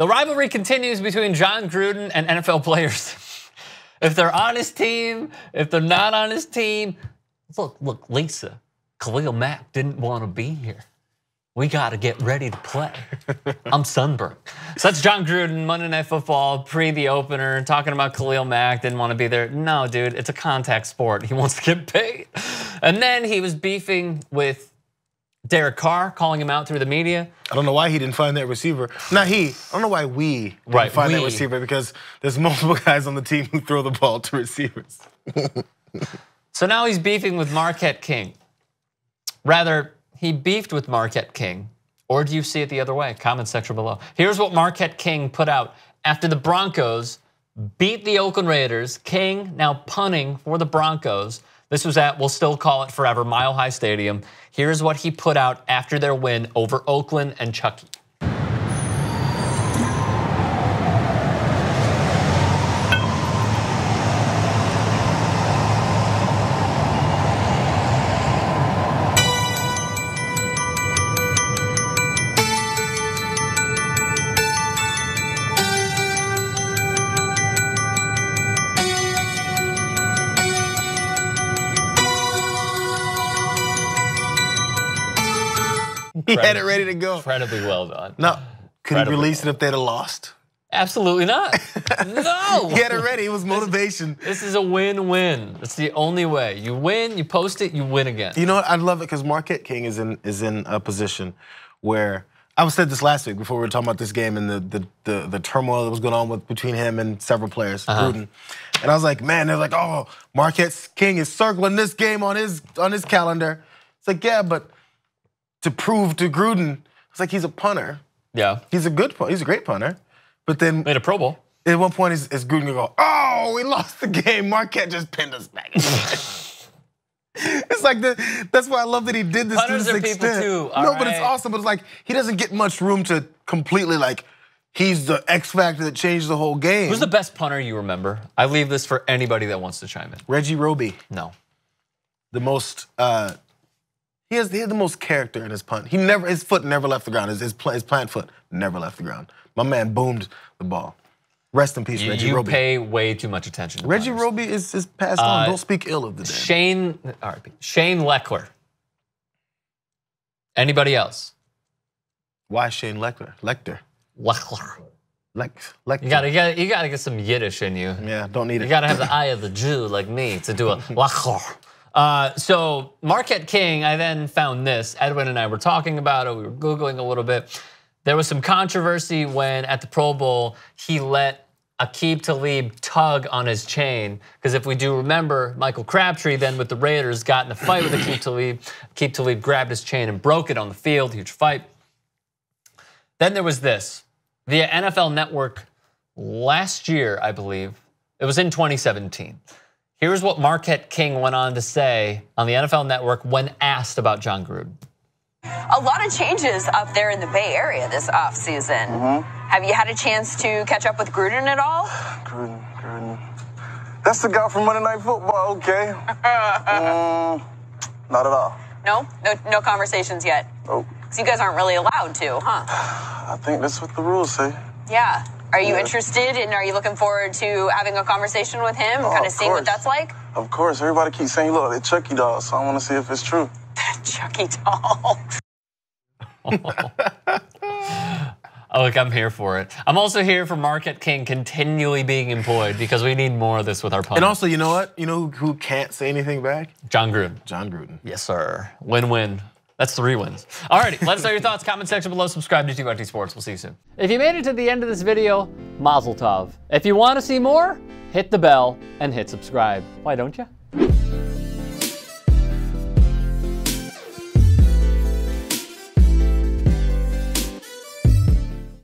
The rivalry continues between Jon Gruden and NFL players. if they're on his team, if they're not on his team. Look, look, Lisa, Khalil Mack didn't want to be here. We got to get ready to play. I'm sunburned. So that's Jon Gruden, Monday Night Football, pre the opener, talking about Khalil Mack, didn't want to be there. No, dude, it's a contact sport. He wants to get paid. And then he was beefing with Derek Carr, calling him out through the media. I don't know why he didn't find that receiver. Not he. I don't know why we didn't Right, find we. that receiver because there's multiple guys on the team who throw the ball to receivers. So now he's beefing with Marquette King. Rather, he beefed with Marquette King. Or do you see it the other way? Comment section below. Here's what Marquette King put out after the Broncos beat the Oakland Raiders. King now punting for the Broncos. This was at, we'll still call it forever, Mile High Stadium. Here's what he put out after their win over Oakland and Chucky. He had it ready to go. Incredibly well done. No. Could he release it if they'd have lost? Absolutely not. no. He had it ready. It was motivation. This is a win-win. It's the only way. You win, you post it, you win again. You know what? I love it because Marquette King is in is in a position where I was said this last week before we were talking about this game and the the the, the turmoil that was going on with between him and several players, uh-huh. Gruden. And I was like, man, they're like, oh, Marquette King is circling this game on his on his calendar. It's like, yeah, but to prove to Gruden, it's like he's a punter. Yeah. He's a good punter. He's a great punter. But then Made a Pro Bowl. at one point is, is Gruden gonna go, oh, we lost the game. Marquette just pinned us back. it's like the, that's why I love that he did this Punters to are this people extent. too, all no, but it's awesome. But it's like he doesn't get much room to completely like he's the X factor that changed the whole game. Who's the best punter you remember? I leave this for anybody that wants to chime in. Reggie Roby, No. the most. Uh, he has he had the most character in his punt. He never his foot never left the ground. His his, his plant foot never left the ground. My man boomed the ball. Rest in peace, You, Reggie you Roby. pay way too much attention to Reggie punters. Roby is, is passed on. Uh, Don't speak ill of the dead. Shane, RIP. Shane Lechler. Anybody else? Why Shane Lechler? Lecter. Lechler. Lex. Lecter. You gotta, you gotta, you gotta get some Yiddish in you. Yeah, don't need it. You gotta have the eye of the Jew like me to do a Lechler. Uh, so Marquette King, I then found this. Edwin and I were talking about it. We were googling a little bit. There was some controversy when at the Pro Bowl he let Aqib Talib tug on his chain because if we do remember, Michael Crabtree then with the Raiders got in a fight with Aqib Talib. Aqib Talib grabbed his chain and broke it on the field. Huge fight. Then there was this via NFL Network last year, I believe. It was in 2017. Here's what Marquette King went on to say on the NFL Network when asked about Jon Gruden. A lot of changes up there in the Bay Area this offseason. Have you had a chance to catch up with Gruden at all? Gruden, Gruden. That's the guy from Monday Night Football, okay. Mm, not at all. No? No, no conversations yet? Oh, Because you guys aren't really allowed to, huh? I think that's what the rules say. Yeah. Are you Yeah. interested and are you looking forward to having a conversation with him and Oh, kind of of seeing what that's like? Of course, everybody keeps saying you look like Chucky doll, so I want to see if it's true. That Chucky doll. Oh, look, I'm here for it. I'm also here for Marquette King continually being employed because we need more of this with our punters. And also, you know what? You know who, who can't say anything back? Jon Gruden. Jon Gruden. Yes, sir. Win-win. That's three wins. Alrighty, let us know your thoughts. Comment section below. Subscribe to TYT Sports. We'll see you soon. If you made it to the end of this video, Mazel Tov. If you want to see more, hit the bell and hit subscribe. Why don't you?